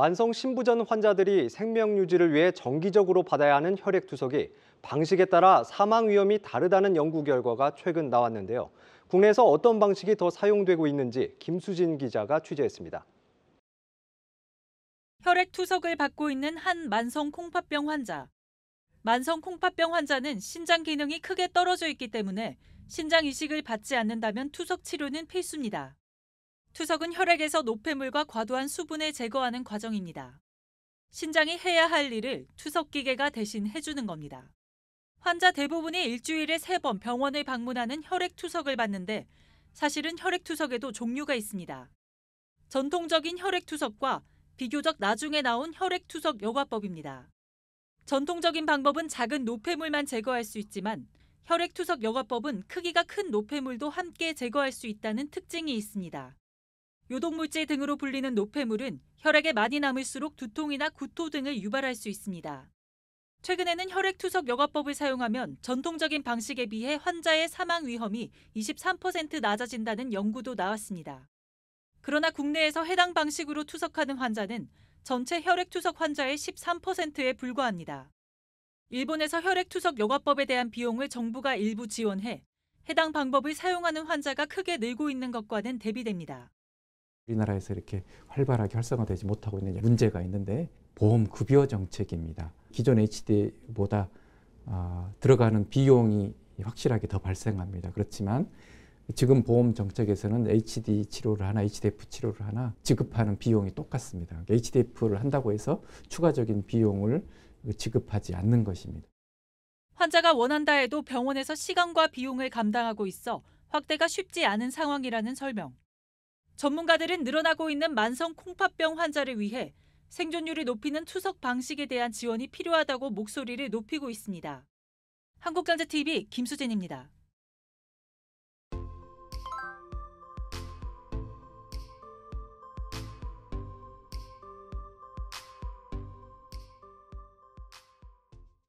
만성 신부전 환자들이 생명 유지를 위해 정기적으로 받아야 하는 혈액 투석이 방식에 따라 사망 위험이 다르다는 연구 결과가 최근 나왔는데요. 국내에서 어떤 방식이 더 사용되고 있는지 김수진 기자가 취재했습니다. 혈액 투석을 받고 있는 한 만성 콩팥병 환자. 만성 콩팥병 환자는 신장 기능이 크게 떨어져 있기 때문에 신장 이식을 받지 않는다면 투석 치료는 필수입니다. 투석은 혈액에서 노폐물과 과도한 수분을 제거하는 과정입니다. 신장이 해야 할 일을 투석 기계가 대신 해주는 겁니다. 환자 대부분이 일주일에 세 번 병원을 방문하는 혈액 투석을 받는데 사실은 혈액 투석에도 종류가 있습니다. 전통적인 혈액 투석과 비교적 나중에 나온 혈액 투석 여과법입니다. 전통적인 방법은 작은 노폐물만 제거할 수 있지만 혈액 투석 여과법은 크기가 큰 노폐물도 함께 제거할 수 있다는 특징이 있습니다. 요독물질 등으로 불리는 노폐물은 혈액에 많이 남을수록 두통이나 구토 등을 유발할 수 있습니다. 최근에는 혈액투석 여과법을 사용하면 전통적인 방식에 비해 환자의 사망 위험이 23% 낮아진다는 연구도 나왔습니다. 그러나 국내에서 해당 방식으로 투석하는 환자는 전체 혈액투석 환자의 13%에 불과합니다. 일본에서 혈액투석 여과법에 대한 비용을 정부가 일부 지원해 해당 방법을 사용하는 환자가 크게 늘고 있는 것과는 대비됩니다. 우리나라에서 이렇게 활발하게 활성화되지 못하고 있는 문제가 있는데 보험 급여 정책입니다. 기존 HD보다 어, 들어가는 비용이 확실하게 더 발생합니다. 그렇지만 지금 보험 정책에서는 HD 치료를 하나, HDF 치료를 하나 지급하는 비용이 똑같습니다. HDF를 한다고 해서 추가적인 비용을 지급하지 않는 것입니다. 환자가 원한다 해도 병원에서 시간과 비용을 감당하고 있어 확대가 쉽지 않은 상황이라는 설명. 전문가들은 늘어나고 있는 만성 콩팥병 환자를 위해 생존율을 높이는 투석 방식에 대한 지원이 필요하다고 목소리를 높이고 있습니다. 한국경제TV 김수진입니다.